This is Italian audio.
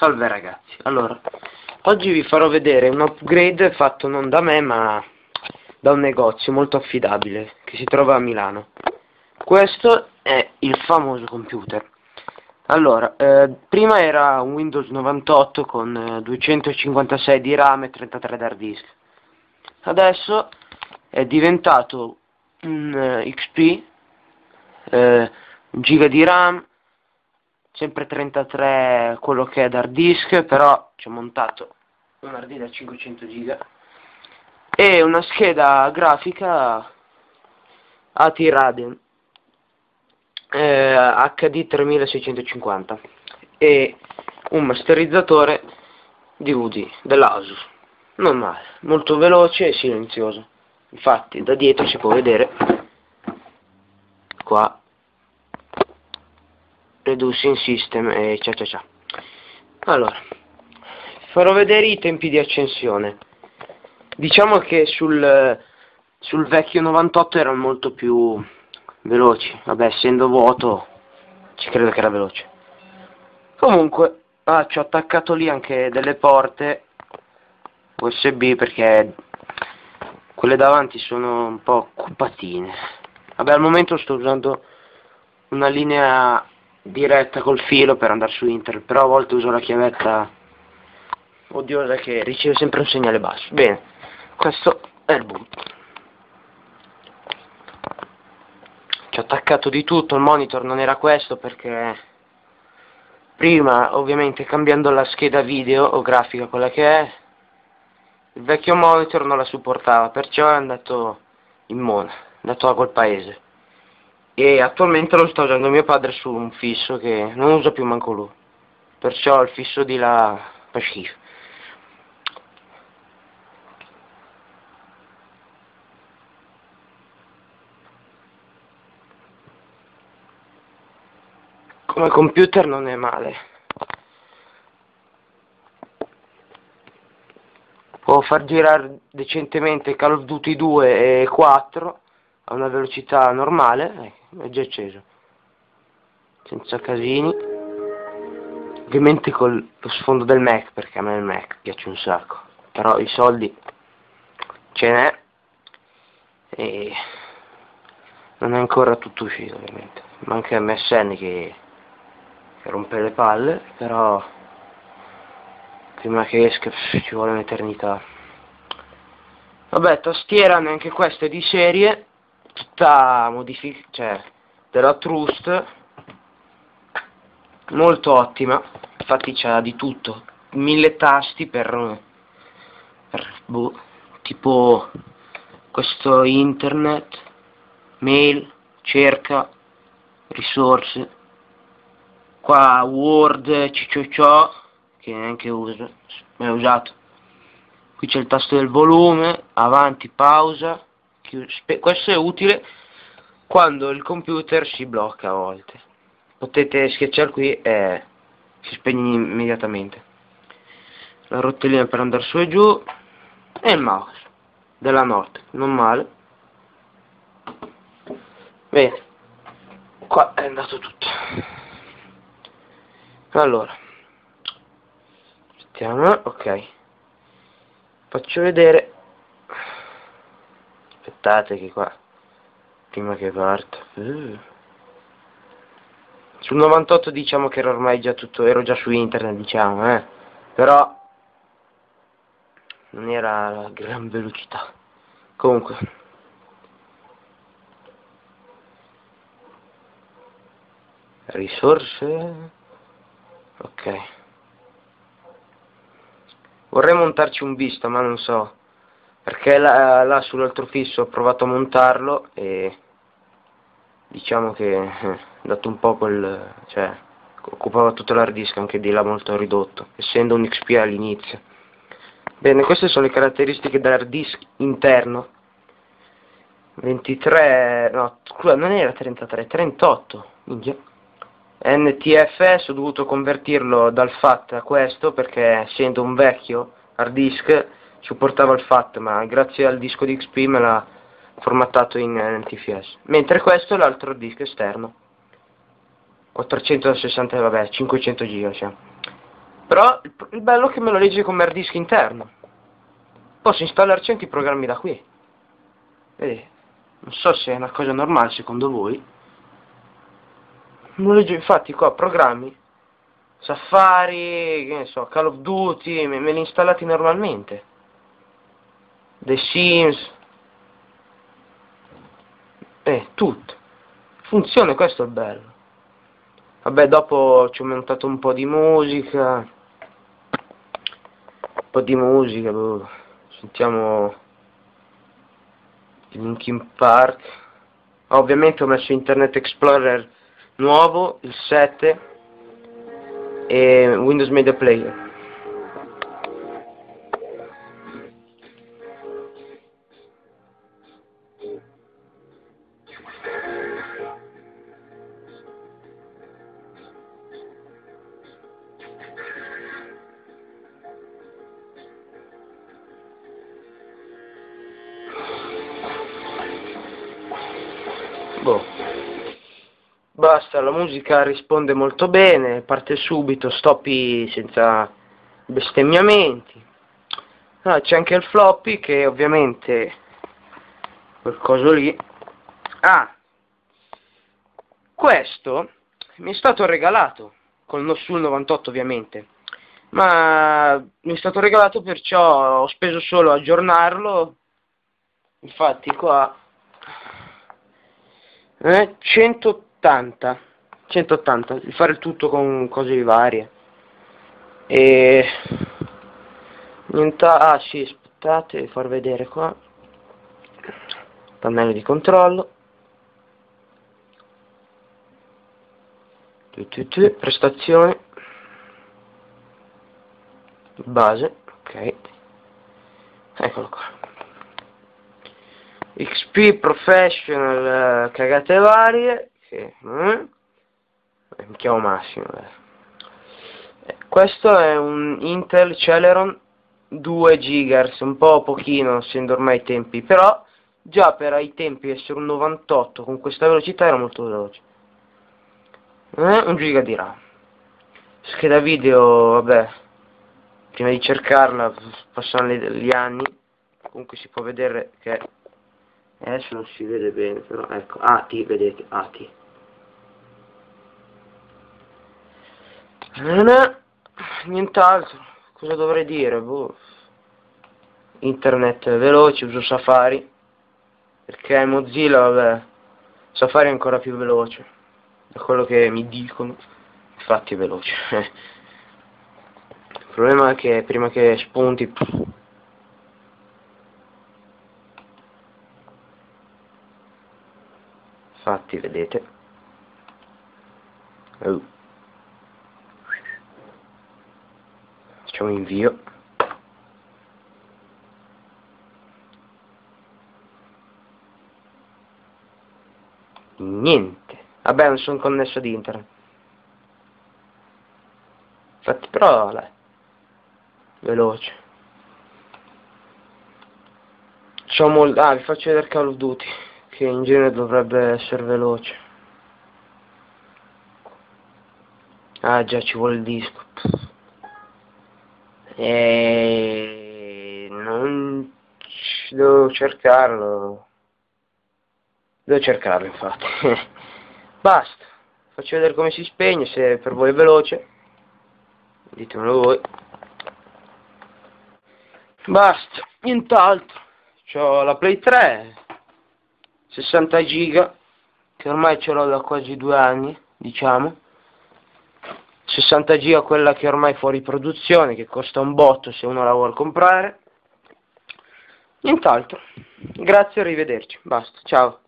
Salve ragazzi, allora, oggi vi farò vedere un upgrade fatto non da me ma da un negozio molto affidabile che si trova a Milano. Questo è il famoso computer. Allora, eh, prima era un Windows 98 con eh, 256 di RAM e 33 di hard disk. Adesso è diventato un eh, XP, eh, un giga di RAM, sempre 33 quello che è hard disk, però ci ho montato un hard disk da 500 giga. E una scheda grafica AT Radeon eh, HD 3650 e un masterizzatore DVD dell'Asus non male, molto veloce e silenzioso. Infatti da dietro si può vedere qua reducing system e cia cia cia allora farò vedere i tempi di accensione. Diciamo che sul, sul vecchio 98 erano molto più veloci vabbè essendo vuoto ci credo che era veloce. Comunque ah, ci ho attaccato lì anche delle porte USB perché quelle davanti sono un po' occupatine vabbè al momento sto usando una linea diretta col filo per andare su internet però a volte uso la chiavetta odiosa che riceve sempre un segnale basso. Bene questo è il boot ci ho attaccato di tutto il monitor non era questo perché prima ovviamente cambiando la scheda video o grafica quella che è il vecchio monitor non la supportava perciò è andato in mona è andato a quel paese e attualmente lo sta usando mio padre su un fisso che non usa più manco lui. Perciò il fisso di là fa schifo. Come computer non è male. Può far girare decentemente Call of Duty 2 e 4 a una velocità normale eh, è già acceso. Senza casini. Ovviamente con lo sfondo del Mac perché a me il Mac piace un sacco. Però i soldi ce n'è. E non è ancora tutto uscito ovviamente. Manca MSN che, che rompe le palle però prima che esca ci vuole un'eternità. Vabbè tastiera neanche questa è di serie tutta modificata cioè della Trust molto ottima. Infatti c'ha di tutto mille tasti per, per boh, tipo questo internet mail cerca risorse. Qua word ciccio ciò che neanche uso, mai usato. Qui c'è il tasto del volume, avanti, pausa, questo è utile quando il computer si blocca a volte. Potete schiacciare qui e si spegne immediatamente. La rotellina per andare su e giù e il mouse della notte, non male. Bene, qua è andato tutto. Allora, Aspettiamo, ok. Faccio vedere. Aspettate che qua, prima che parta. Uh. Sul 98 diciamo che era ormai già tutto, ero già su internet diciamo, eh. Però non era la gran velocità. Comunque. Risorse. Ok. Vorrei montarci un visto, ma non so. Perché là, là sull'altro fisso ho provato a montarlo e diciamo che eh, dato un po' quel... cioè occupava tutto l'hard disk anche di là molto ridotto, essendo un XP all'inizio. Bene, queste sono le caratteristiche dell'hard disk interno. 23, no, scusa, non era 33, 38, minchia. NTFS ho dovuto convertirlo dal FAT a questo perché essendo un vecchio hard disk supportava il FAT ma grazie al disco di XP me l'ha formattato in NTFS mentre questo è l'altro disco esterno 460 vabbè 500 giga cioè. Però il bello è che me lo legge come hard disk interno. Posso installarci anche i programmi da qui. Vedi? Non so se è una cosa normale secondo voi. Me legge infatti qua programmi. Safari, che ne so, Call of Duty, me, me li installati normalmente. The Sims. Eh, tutto. Funziona, questo è bello. Vabbè, dopo ci ho montato un po' di musica. Un po' di musica, boh. Sentiamo il Linkin Park. Ovviamente ho messo Internet Explorer nuovo, il 7 e Windows Media Player. Boh. Basta, la musica risponde molto bene, parte subito, stoppi senza bestemmiamenti. Ah, c'è anche il floppy che ovviamente quel coso lì. Ah, questo mi è stato regalato, col sul 98 ovviamente, ma mi è stato regalato perciò ho speso solo aggiornarlo, infatti qua eh, 180 180 di fare tutto con cose varie. E niente ah sì aspettate far vedere qua. Pannello di controllo. Tu, tu, tu, prestazioni base ok. Eccolo qua XP Professional eh, cagate varie che eh, mi chiamo Massimo eh. questo è un Intel Celeron 2 GHz un po' pochino essendo ormai i tempi però già per ai tempi essere un 98 con questa velocità era molto veloce. Eh, un giga di RAM. Scheda video vabbè prima di cercarla passano gli anni comunque si può vedere che adesso non si vede bene però ecco ATI vedete ATI. Nient'altro. Cosa dovrei dire? Boh. internet veloce uso Safari. Perché Mozilla vabbè Safari è ancora più veloce. Da quello che mi dicono infatti è veloce. Il problema è che prima che spunti infatti vedete. Oh. facciamo invio. Niente. Vabbè non sono connesso ad internet. Infatti però dai veloce. Facciamo ah vi faccio vedere Call of Duty che in genere dovrebbe essere veloce. Ah già ci vuole il disco. E non devo cercarlo. Devo cercarlo infatti. Basta. Faccio vedere come si spegne se per voi è veloce. Ditemelo voi. Basta. Nient'altro. Ho la play 3 60 giga che ormai ce l'ho da quasi due anni diciamo. 60 giga quella che ormai è fuori produzione che costa un botto se uno la vuole comprare. Nient'altro. Grazie arrivederci. Basta. Ciao